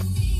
Indeed.